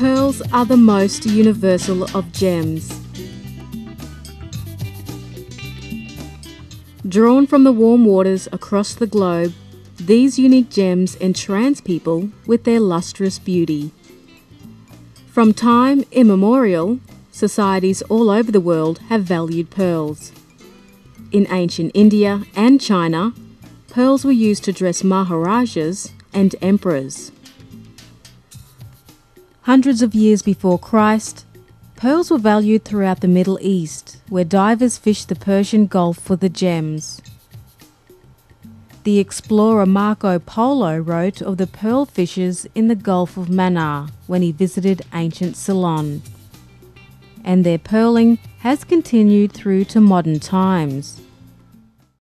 Pearls are the most universal of gems. Drawn from the warm waters across the globe, these unique gems entrance people with their lustrous beauty. From time immemorial, societies all over the world have valued pearls. In ancient India and China, pearls were used to dress maharajas and emperors. Hundreds of years before Christ, pearls were valued throughout the Middle East, where divers fished the Persian Gulf for the gems. The explorer Marco Polo wrote of the pearl fishers in the Gulf of Mannar when he visited ancient Ceylon. And their pearling has continued through to modern times.